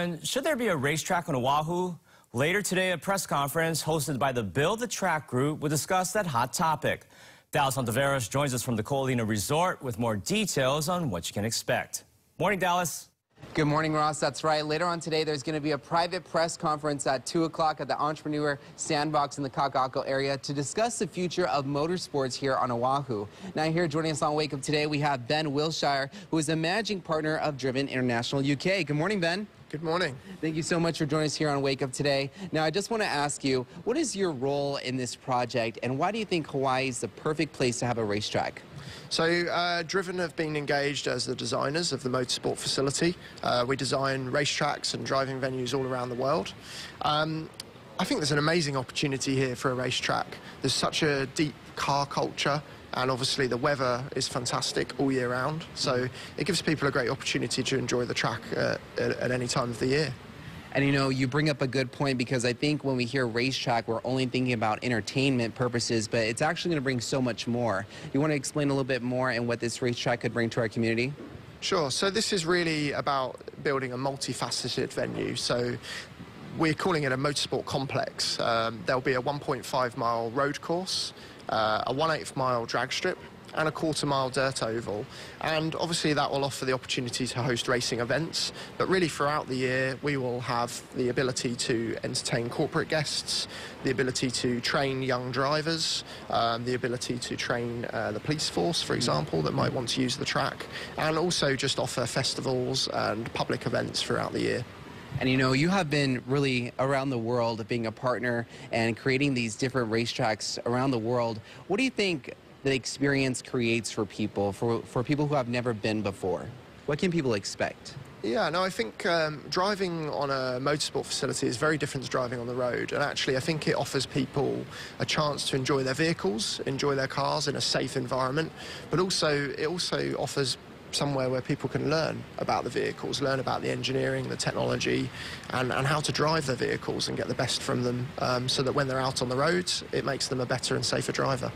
And should there be a racetrack on Oahu? Later today, a press conference hosted by the Build the Track group will discuss that hot topic. Dallas Ontiveros joins us from the Ko Olina Resort with more details on what you can expect. Morning, Dallas. Good morning, Ross. That's right. Later on today, there's going to be a private press conference at 2 o'clock at the Entrepreneur Sandbox in the Kaka'ako area to discuss the future of motorsports here on Oahu. Now, here joining us on Wake Up 2Day, we have Ben Wilshire, who is a managing partner of Driven International UK. Good morning, Ben. Good morning. Thank you so much for joining us here on Wake Up 2Day. Now, I just want to ask you, what is your role in this project, and why do you think Hawaii is the perfect place to have a racetrack? So, uh, Driven have been engaged as the designers of the motorsport facility. Uh, we design racetracks and driving venues all around the world. Um, I think there's an amazing opportunity here for a racetrack. There's such a deep car culture and obviously the weather is fantastic all year round. So it gives people a great opportunity to enjoy the track uh, at, at any time of the year. And you know, you bring up a good point because I think when we hear racetrack, we're only thinking about entertainment purposes, but it's actually going to bring so much more. You want to explain a little bit more and what this racetrack could bring to our community? Sure. So this is really about building a multifaceted venue. So we're calling it a motorsport complex. Um, there'll be a 1.5 mile road course, uh, a 1 8 mile drag strip, and a quarter mile dirt oval. And obviously that will offer the opportunity to host racing events. But really throughout the year, we will have the ability to entertain corporate guests, the ability to train young drivers, um, the ability to train uh, the police force, for example, that might want to use the track, and also just offer festivals and public events throughout the year. And you know, you have been really around the world being a partner and creating these different racetracks around the world. What do you think the experience creates for people, for, for people who have never been before? What can people expect? Yeah, no, I think um, driving on a motorsport facility is very different to driving on the road. And actually, I think it offers people a chance to enjoy their vehicles, enjoy their cars in a safe environment, but also it also offers somewhere where people can learn about the vehicles, learn about the engineering, the technology, and, and how to drive their vehicles and get the best from them um, so that when they're out on the roads, it makes them a better and safer driver.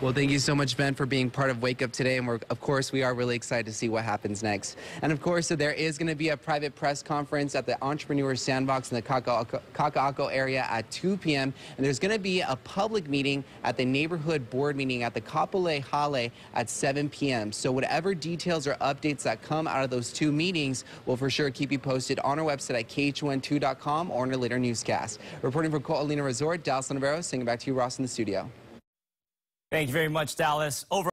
Well, thank you so much, Ben, for being part of Wake Up 2Day. And we're, of course, we are really excited to see what happens next. And of course, so there is going to be a private press conference at the Entrepreneur Sandbox in the Kaka'ako area at 2 p.m. And there's going to be a public meeting at the neighborhood board meeting at the Kapolei Hale at 7 p.m. So whatever details or updates that come out of those two meetings, we'll for sure keep you posted on our website at KHON2.com or in a later newscast. Reporting from Ko Olina Resort, Dallas Ontiveros, saying back to you, Ross, in the studio. Thank you very much, Dallas. Over